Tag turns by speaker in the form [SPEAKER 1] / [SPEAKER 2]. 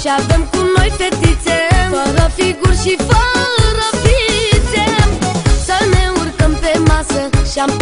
[SPEAKER 1] Și avem cu noi fetițe Fără figuri și fără fițe. Să ne urcăm pe masă și am